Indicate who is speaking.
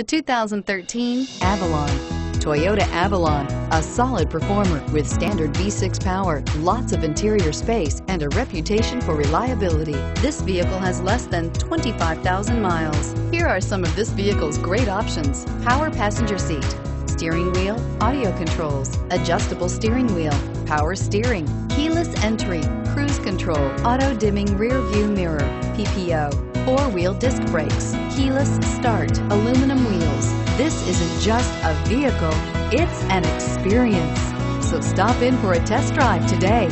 Speaker 1: The 2013 Avalon. Toyota Avalon, a solid performer with standard V6 power, lots of interior space, and a reputation for reliability. This vehicle has less than 25,000 miles. Here are some of this vehicle's great options. Power passenger seat, steering wheel, audio controls, adjustable steering wheel, power steering, keyless entry, cruise control, auto dimming rear view mirror, PPO, four-wheel disc brakes, keyless start, aluminum wheels. This isn't just a vehicle, it's an experience. So stop in for a test drive today.